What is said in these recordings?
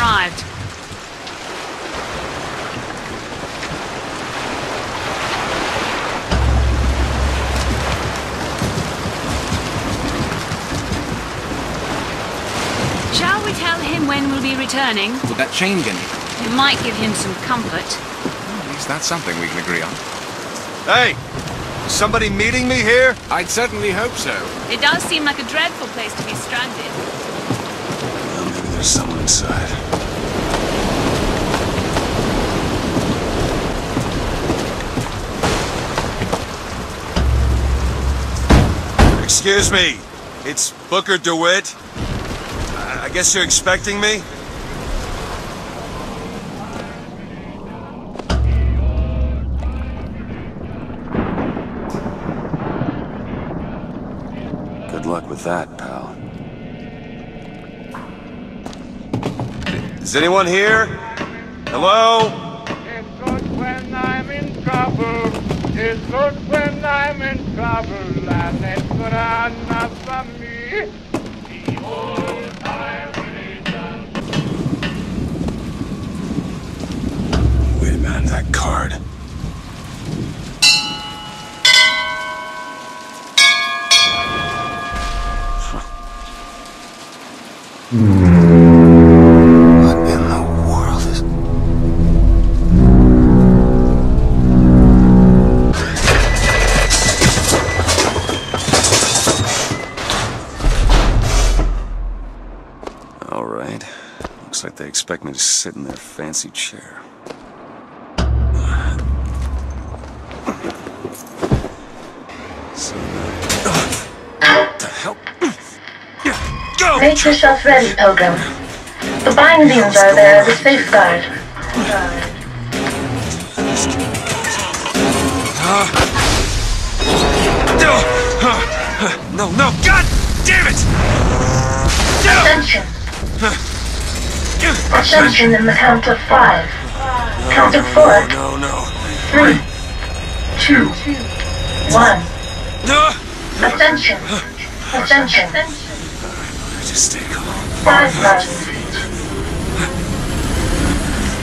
Arrived. Shall we tell him when we'll be returning? Would that change anything? It might give him some comfort. Hmm, At least that's something we can agree on. Hey! is Somebody meeting me here? I'd certainly hope so. It does seem like a dreadful place to be stranded. Well, there's someone inside. Excuse me. It's Booker DeWitt. I I guess you're expecting me? Good luck with that, pal. Is anyone here? Hello? It's good when I'm in trouble. It's good when I'm in trouble. And it's good enough for me. The old time religion. Wait a minute, that card. What expect me to sit in their fancy chair. So, what the hell? Go! Make yourself ready, Pilgrim. The bindings are there as a safeguard. Ascension in the count of five. Count of four, No, no. three, two, one. No! Ascension. Ascension. Just stay calm. Five thousand feet.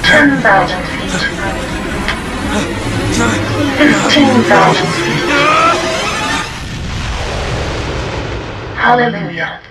Ten thousand feet. Fifteen thousand feet. Hallelujah.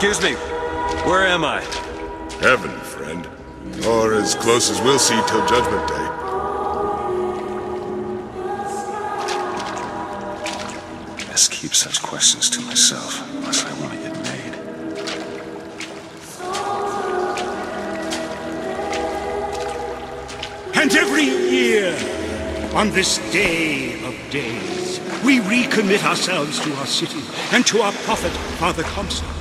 Excuse me. Where am I? Heaven, friend. Or as close as we'll see till Judgment Day. Best keep such questions to myself, unless I want to get made. And every year, on this day of days, we recommit ourselves to our city and to our prophet, Father Comstock.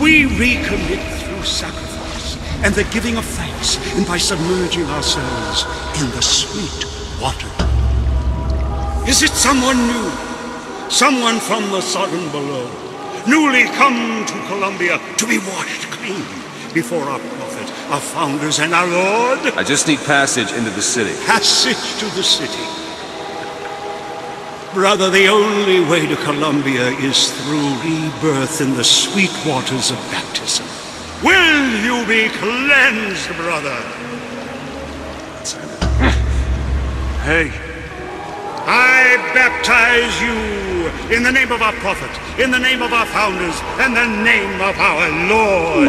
We recommit through sacrifice and the giving of thanks and by submerging ourselves in the sweet water. Is it someone new? Someone from the Sodom below, newly come to Columbia to be washed clean before our prophet, our founders, and our Lord? I just need passage into the city. passage to the city. Brother, the only way to Columbia is through rebirth in the sweet waters of baptism. Will you be cleansed, brother? Hey, I baptize you in the name of our prophet, in the name of our founders, and the name of our Lord.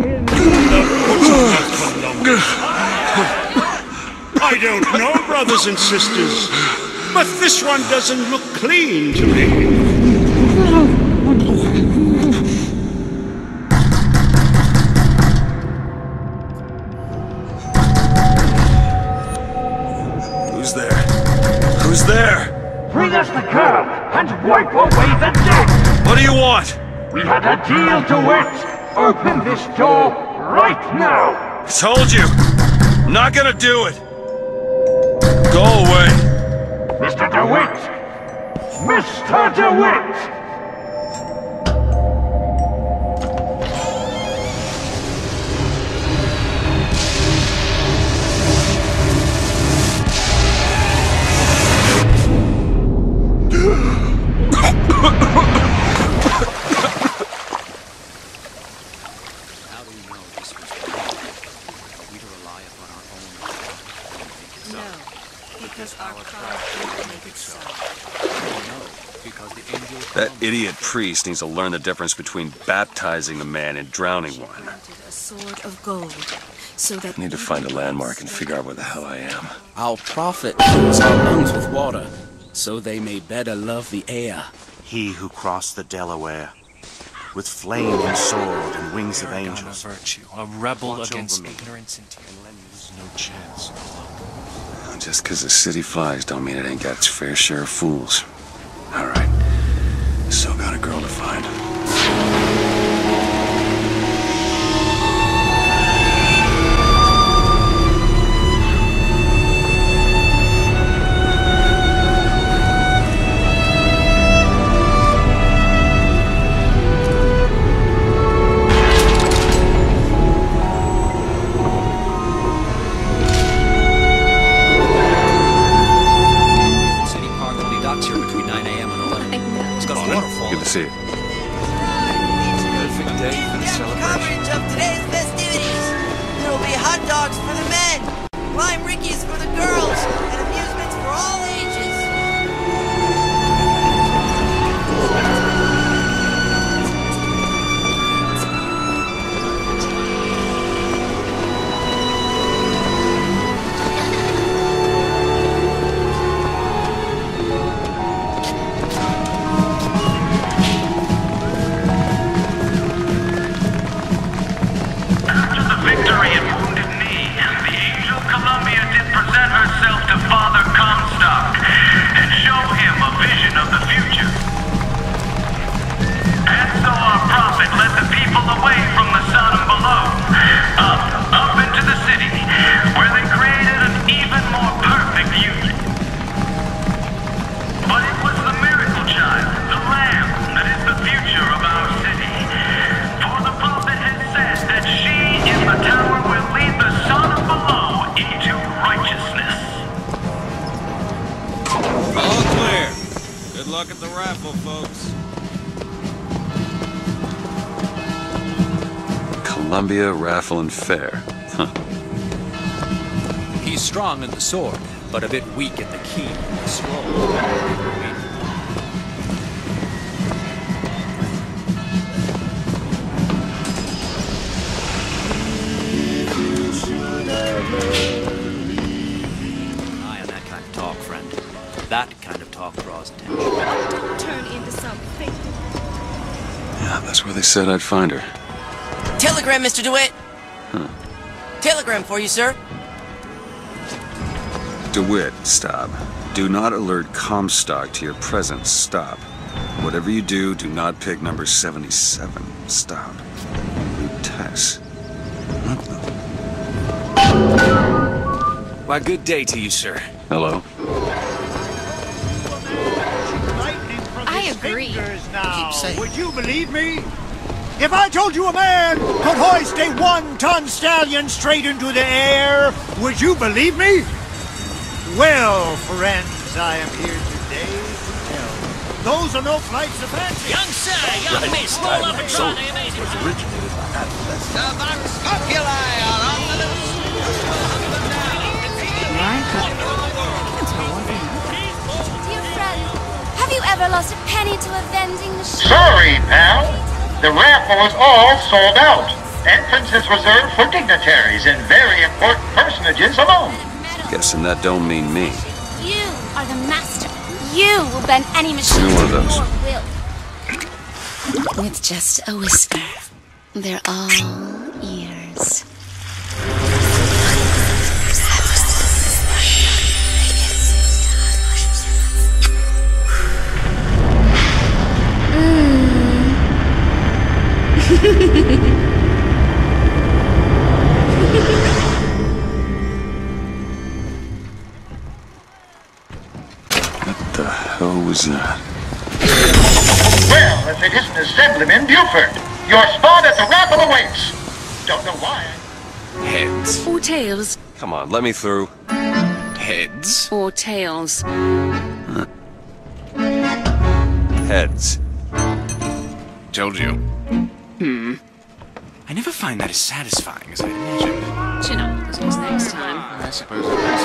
In the bosom of Columbia. I don't know, brothers and sisters, but this one doesn't look clean to me. Who's there? Who's there? Bring us the girl and wipe away the debt. What do you want? We had a deal to it. Open this door right now. I told you! I'm not gonna do it! Go away! Mr. DeWitt! Mr. DeWitt! how do we know this was real? Are we to rely upon our own No, because our card will make it so. No, because the angel That idiot priest needs to learn the difference between baptizing a man and drowning one. A sword of gold, so that I need to find a landmark and figure out where the hell I am. Our prophet fills our lungs with water, so they may better love the air. He who crossed the Delaware, with flame and sword and wings of angels. virtue, a rebel Watch against me. ignorance and tyranny. There's no chance. Just 'cause the city flies don't mean it ain't got its fair share of fools. Alright. Still got a girl to find. merciful and fair. Huh. He's strong in the sword, but a bit weak in the keen and the slow. That kind of talk draws attention. Turn into something. Yeah, that's where they said I'd find her. Telegram, Mr. DeWitt! Huh. Telegram for you, sir. DeWitt, stop. Do not alert Comstock to your presence. Stop. Whatever you do, do not pick number 77. Stop. Lutece. Why, good day to you, sir. Hello. I agree. Now, would you believe me? If I told you a man could hoist a one-ton stallion straight into the air, would you believe me? Well, friends, I am here today to tell. Those are no flights of fancy. Young sir, young miss, roll up and try the amazing. originated by adolescents. The Vox Populi are on the loose. Dear friend, have you ever lost a penny to a vending machine? Sorry, pal. The raffle is all sold out. Entrance is reserved for dignitaries and very important personages alone. Guessing that don't mean me. You are the master. You will bend any machine Give me one of to those. your will. With just a whisper, they're all ears. What the hell was that? Well, if it isn't Assemblyman Buford, your spot at the raffle awaits. Don't know why. Heads. Or tails. Come on, let me through. Heads? Or tails. Heads. Told you. Hmm. I never find that as satisfying as I imagined. Chin up, because what's next time? I suppose it is.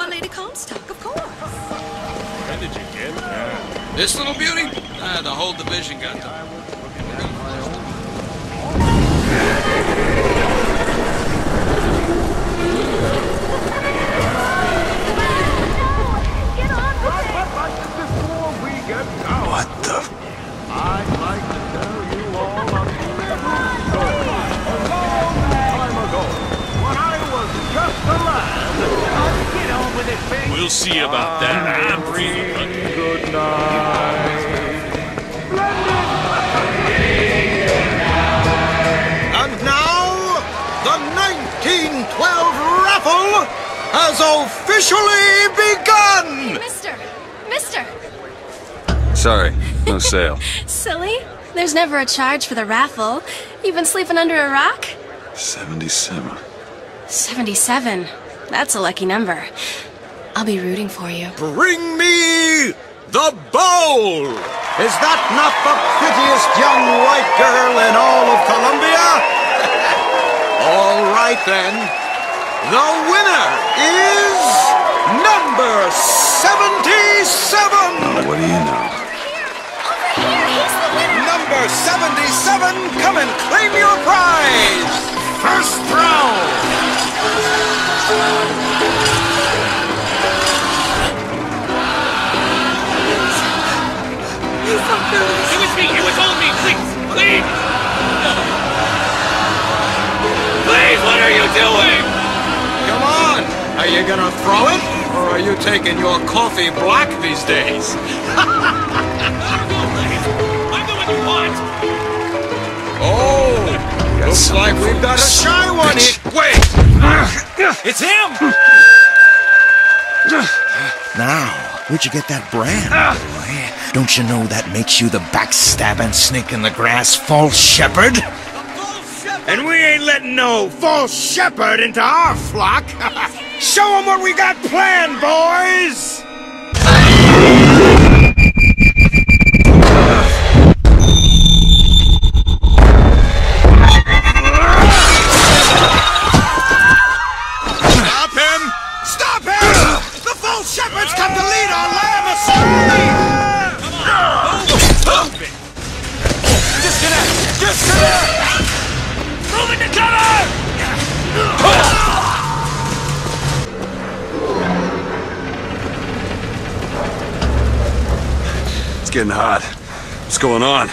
Or Lady Comstock, of course. When did you get that? This little beauty? Ah, the whole division got them. Sale. Silly. There's never a charge for the raffle. You've been sleeping under a rock? 77. 77. That's a lucky number. I'll be rooting for you. Bring me the bowl! Is that not the prettiest young white girl in all of Columbia? all right then. The winner is number 77! What do you know? Number 77, come and claim your prize! First round! It was me! It was all me! Please! Please! Please, what are you doing? Come on! Are you gonna throw it? Or are you taking your coffee black these days? Looks like we've got a shy one here. Wait! It's him! Now, where'd you get that brand, ah. boy? Don't you know that makes you the backstabbing snake in the grass false shepherd? And we ain't letting no false shepherd into our flock. Show Show 'em what we got planned, boys! It's getting hot. What's going on?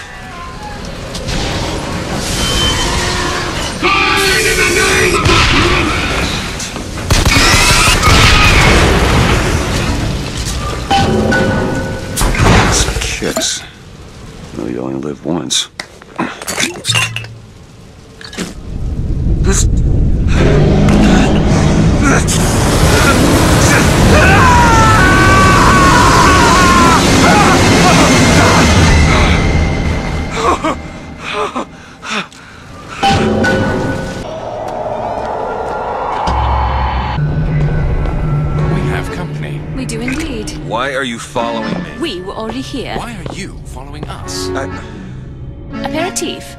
Kicks. No, you only live once. You following me? We were already here. Why are you following us? Aperitif.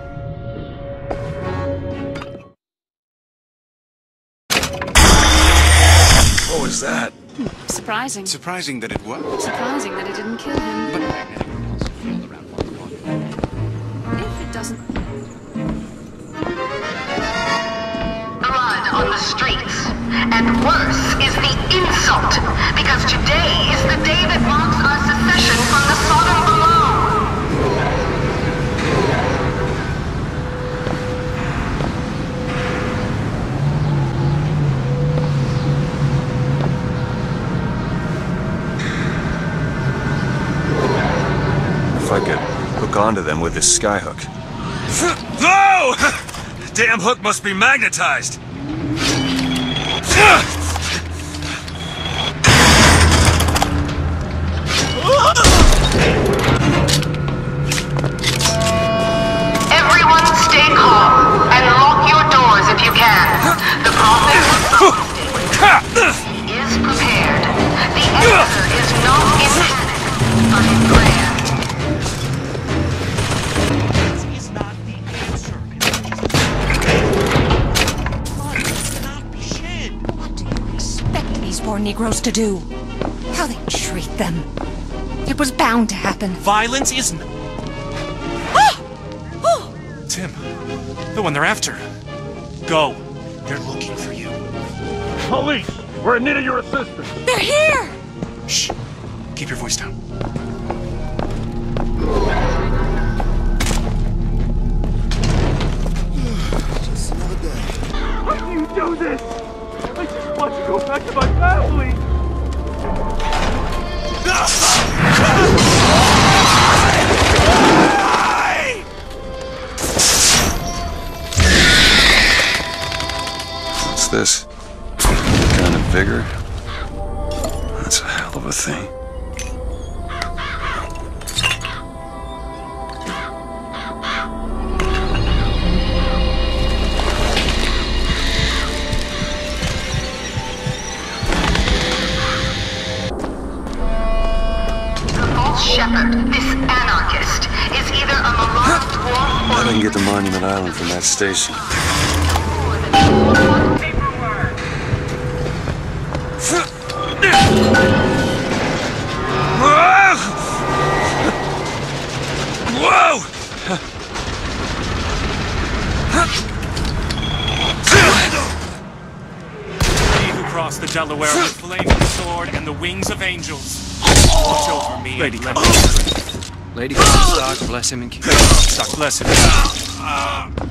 What was that? Surprising. Surprising that it worked. Surprising that it didn't kill him. But magnetic repulsive field around one body. If it doesn't. blood on the streets. And worse is the insult, because today is the day that marks our secession from the Sodom below. If I could hook onto them with this skyhook. No! Damn hook must be magnetized. Negroes to do? How they treat them. It was bound to happen. Violence isn't. Ah! Tim, the one they're after. Go. They're looking for you. Police, we're in need of your assistance. They're here! Shh. Keep your voice down. How can you do this? Want to go back to my family. What's this? Kind of vigor? That's a hell of a thing. That station. Whoa! He who crossed the Delaware with flaming sword and the wings of angels. Watch over me, Lady and let me Lady Comstock, bless him and keep him. Comstock, bless him. Ah, ah.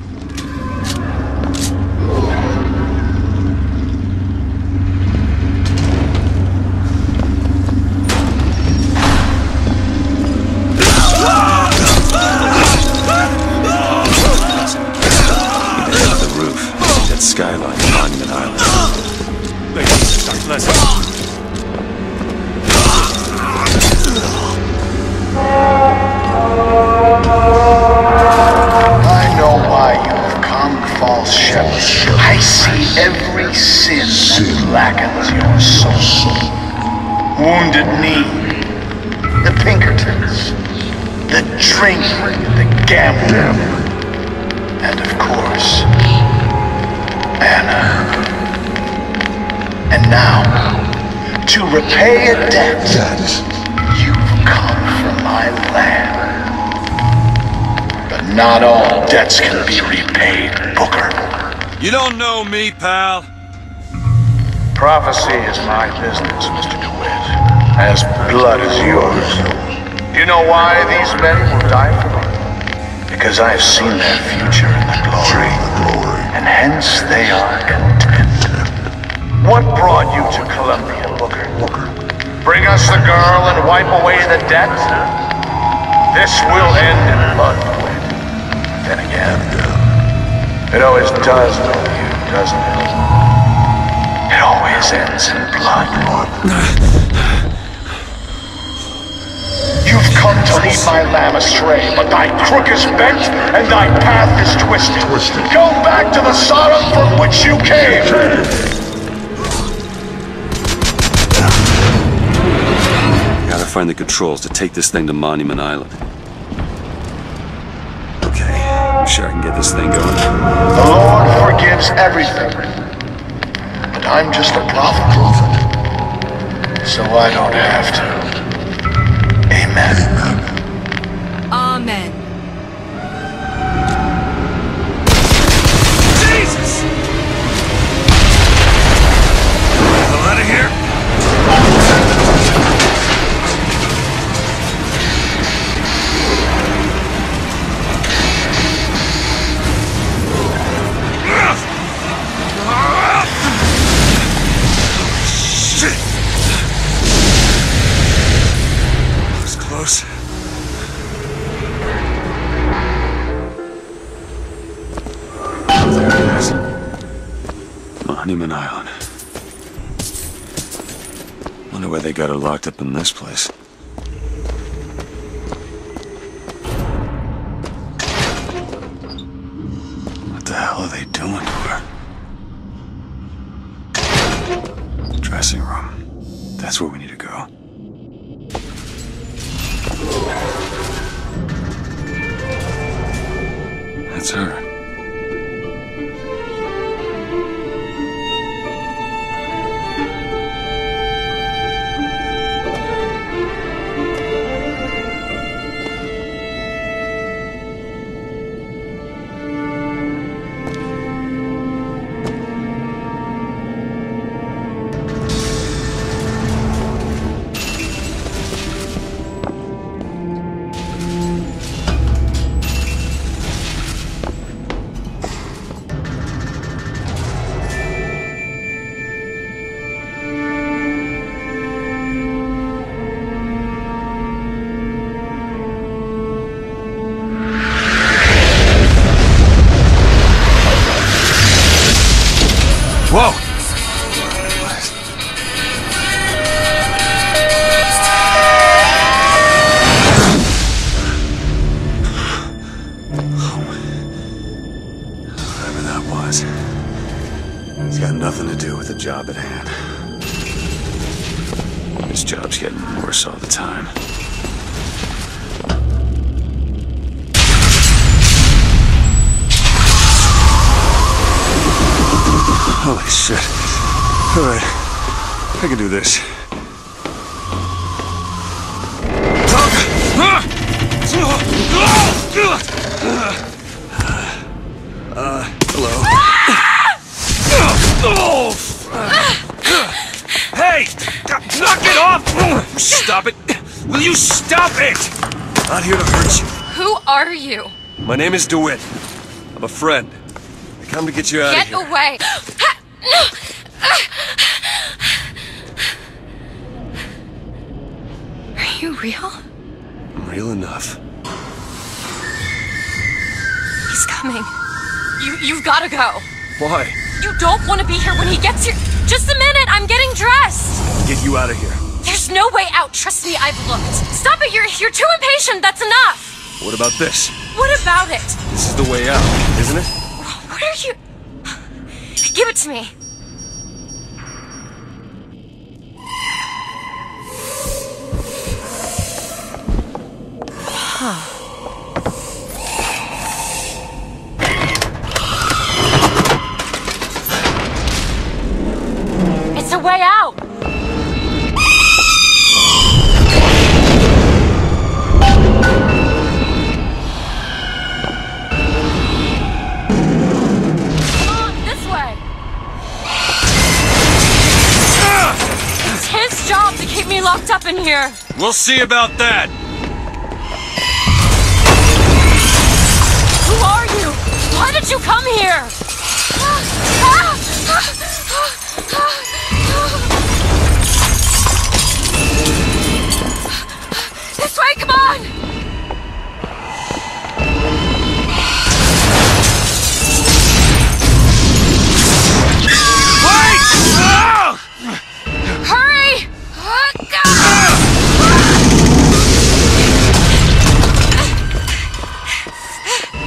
Not all debts can be repaid, Booker. You don't know me, pal. Prophecy is my business, Mr. DeWitt. As blood is yours. Do you know why these men will die for me? Because I have seen their future in the glory, and hence they are content. What brought you to Columbia, Booker? Bring us the girl and wipe away the debt? This will end in blood, Quinn. Then again, it always does with you, doesn't it? It always ends in blood. You've come to lead my lamb astray, but thy crook is bent and thy path is twisted. Go back to the Sodom from which you came. Gotta find the controls to take this thing to Monument Island. Sure I can get this thing going. The Lord forgives everything. But I'm just a prophet. So I don't have to. Amen. Amen. Got her locked up in this place. Oh, Hey! Knock it off! Stop it! Will you stop it? Not here to hurt you. Who are you? My name is DeWitt. I'm a friend. I come to get you out Get of here. Get away! Are you real? I'm real enough. He's coming. You you've gotta go. Why? You don't want to be here when he gets here. Just a minute, I'm getting dressed. Get you out of here. There's no way out. Trust me, I've looked. Stop it. You're you're too impatient. That's enough. What about this? What about it? This is the way out, isn't it? What are you? Give it to me. Huh. It's a way out! locked up in here. We'll see about that. Who are you? Why did you come here? Ah, ah, ah, way, come on! Hurry! Oh,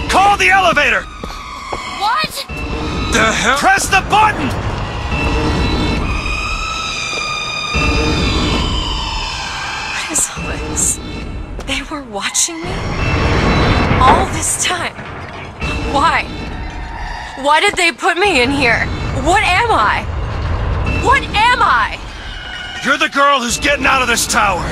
Call the elevator! What? The hell? Press the button! They were watching me? All this time? Why? Why did they put me in here? What am I? What am I? You're the girl who's getting out of this tower.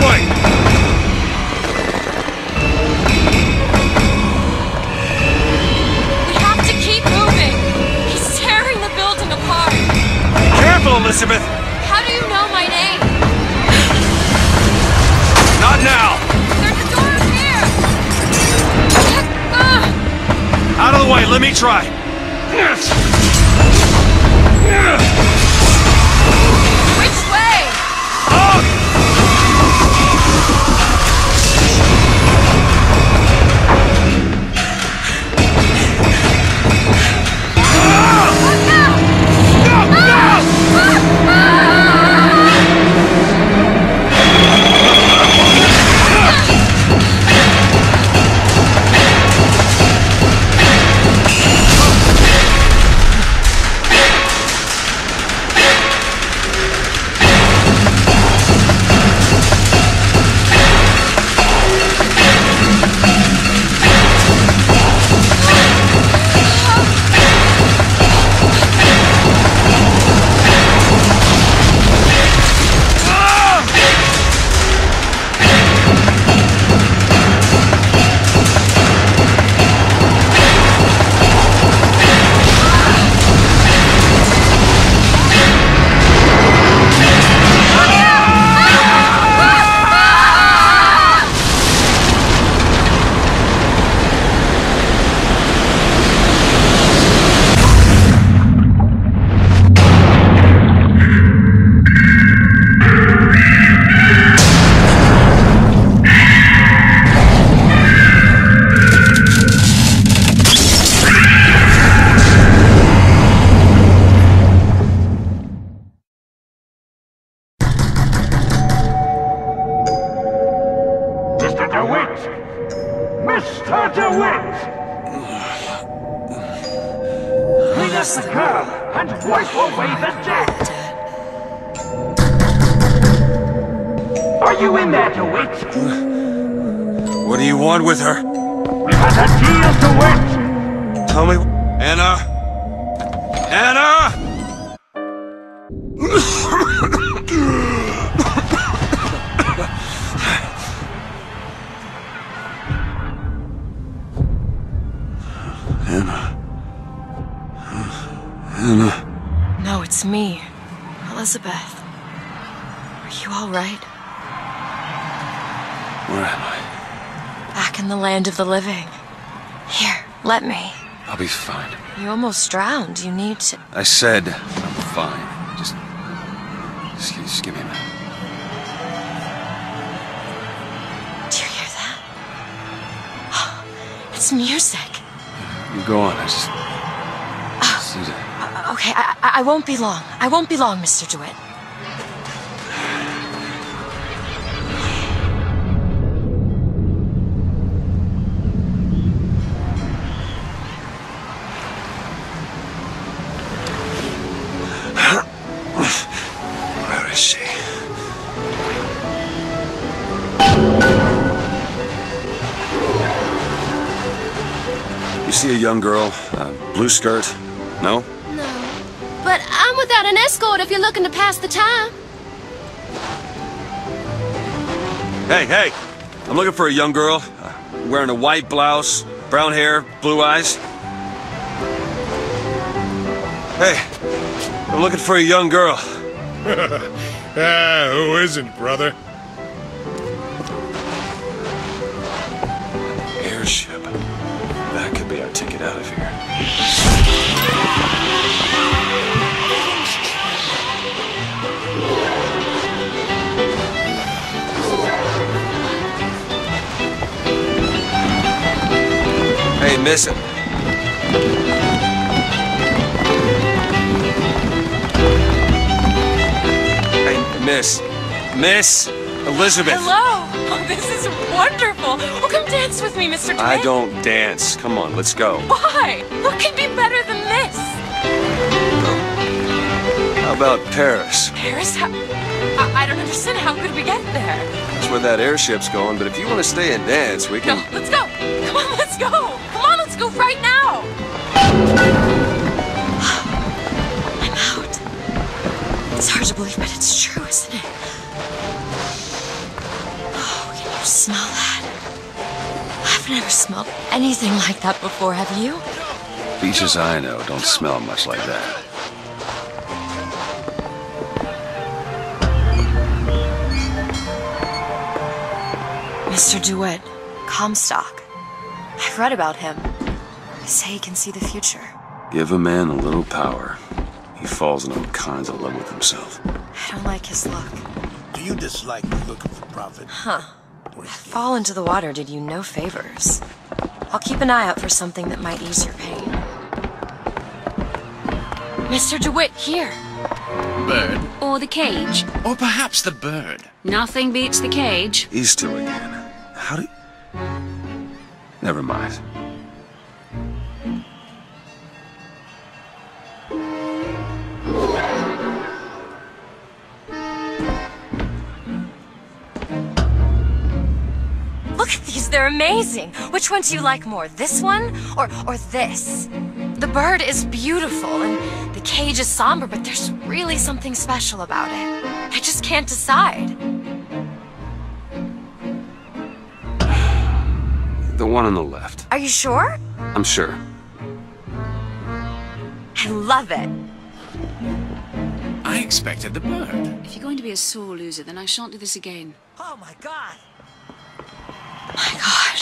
Way! Me. Elizabeth. Are you all right? Where am I? Back in the land of the living. Here, let me. I'll be fine. You almost drowned. You need to. I said I'm fine. Just, just, just give me a minute. Do you hear that? It's music. You go on. I just. just I, I won't be long. I won't be long, Mr. DeWitt. You see a young girl, uh, blue skirt? No? But an escort if you're looking to pass the time. Hey, hey! I'm looking for a young girl, uh, wearing a white blouse, Brown hair, blue eyes. Hey, I'm looking for a young girl. ah, who isn't, brother? Hey, miss it. Hey, miss. Miss Elizabeth. Hello! Oh, this is wonderful! Oh, come dance with me, Mr. I don't dance. Come on, let's go. Why? What could be better than this? How about Paris? Paris? How... I, I don't understand. How could we get there? That's where that airship's going, but if you want to stay and dance, we can... No, can... let's go! Go right now! I'm out. It's hard to believe, but it's true, isn't it? Oh, can you smell that? I've never smelled anything like that before, have you? Beaches I know don't smell much like that. Mr. DeWitt, Comstock. I've read about him. They say he can see the future. Give a man a little power. He falls in all kinds of love with himself. I don't like his look. Do you dislike me looking for profit? Huh. Fall into the water did you no favors. I'll keep an eye out for something that might ease your pain. Mr. DeWitt, here. Bird. Or the cage. Or perhaps the bird. Nothing beats the cage. These two again. How do... Never mind. They're amazing. Which one do you like more, this one or, or this? The bird is beautiful and the cage is somber, but there's really something special about it. I just can't decide. The one on the left. Are you sure? I'm sure. I love it. I expected the bird. If you're going to be a sore loser, then I shan't do this again. Oh my god! My God.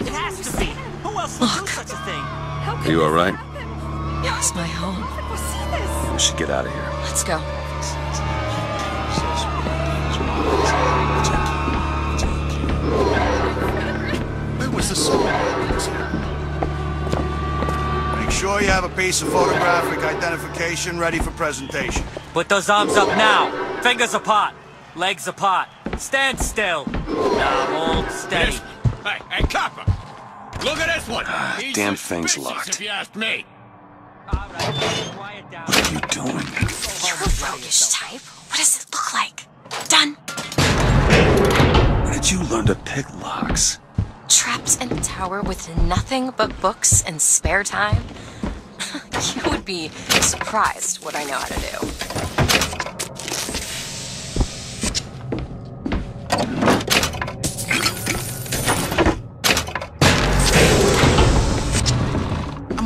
It has to be! Who else would do such a thing? Are you alright? It was my home. We should get out of here. Let's go. Where was the sword? Make sure you have a piece of photographic identification ready for presentation. Put those arms up now. Fingers apart. Legs apart. Stand still. Now hold steady. Hey, hey, Copper! Look at this one! Ah, He's damn thing's suspicious, locked. If you ask me. What are you doing? You're a roguish type. What does it look like? Done. Where did you learn to pick locks? Trapped in a tower with nothing but books and spare time? you would be surprised what I know how to do.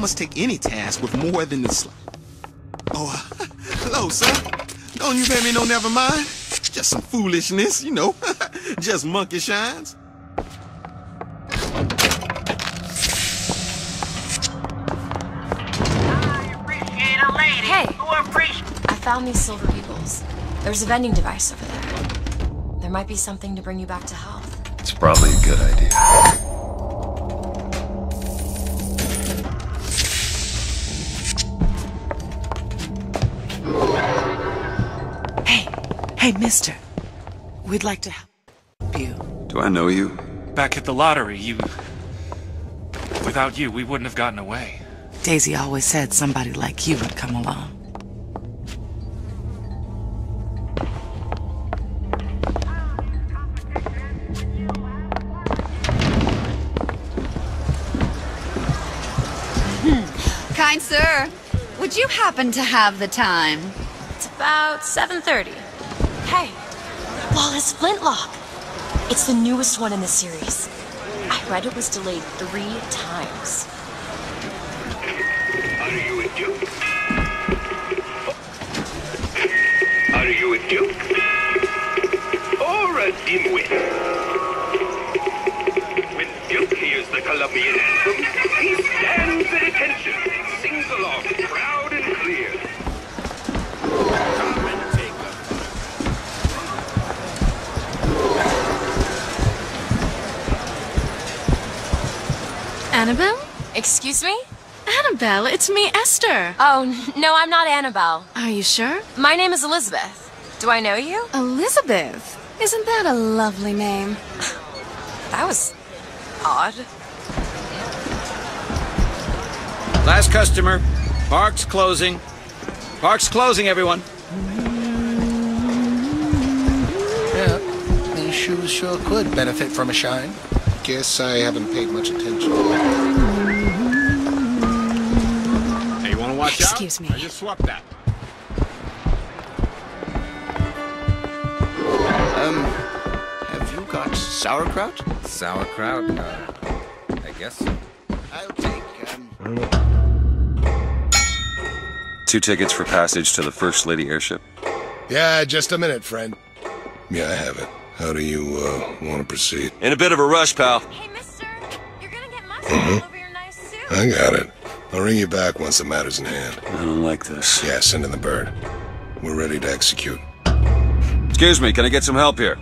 Must take any task with more than the sl- Oh, uh, hello, sir. Don't you pay me no never mind? Just some foolishness, you know. Just monkey shines. Hey! I found these silver eagles. There's a vending device over there. There might be something to bring you back to health. It's probably a good idea. Hey, mister. We'd like to help you. Do I know you? Back at the lottery, you. Without you, we wouldn't have gotten away. Daisy always said somebody like you would come along. Hmm. Kind sir, would you happen to have the time? It's about 7.30. Hey, Wallace Flintlock. It's the newest one in the series. I read it was delayed three times. Are you a duke? Are you a duke? Or a dimwit? Annabelle? Excuse me? Annabelle, it's me, Esther. Oh, no, I'm not Annabelle. Are you sure? My name is Elizabeth. Do I know you? Elizabeth. Isn't that a lovely name? That was odd. Last customer. Park's closing. Park's closing, everyone. Yeah, these shoes sure could benefit from a shine. I guess I haven't paid much attention. Hey, you want to watch Excuse out? Excuse me. I just swapped that. Um, have you got sauerkraut? Sauerkraut? Uh, I guess so. I'll take, um... Two tickets for passage to the First Lady airship. Yeah, just a minute, friend. Yeah, I have it. How do you, uh, want to proceed? In a bit of a rush, pal. Mhm. I got it. I'll ring you back once the matter's in hand. I don't like this. Yeah, send in the bird. We're ready to execute. Excuse me, can I get some help here?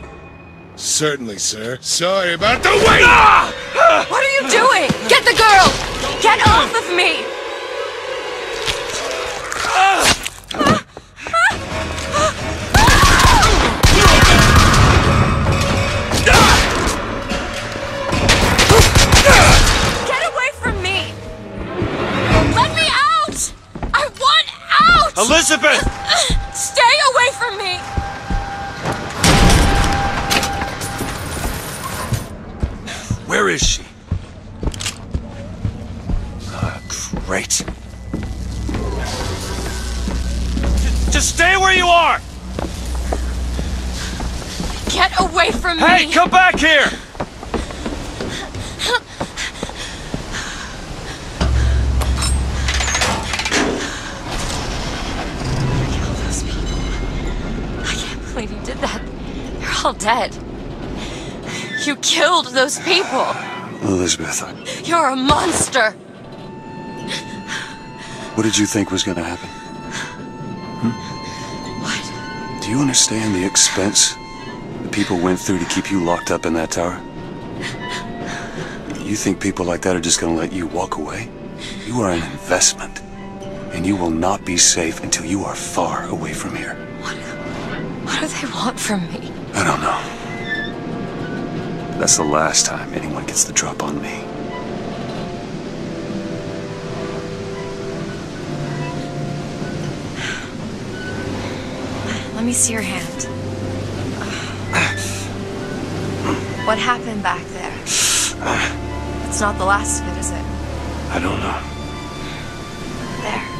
Certainly, sir. Sorry about the wait! What are you doing? Get the girl! Get off of me! Elizabeth! Stay away from me! Where is she? Ah, great. Just, just stay where you are! Get away from Hey, me! Hey, come back here! All dead. You killed those people. Elizabeth, I- You're a monster. what did you think was going to happen? Hmm? What? Do you understand the expense the people went through to keep you locked up in that tower? You think people like that are just going to let you walk away? You are an investment, and you will not be safe until you are far away from here. What, What do they want from me? I don't know. That's the last time anyone gets the drop on me. Let me see your hand. What happened back there? It's not the last of it, is it? I don't know. There.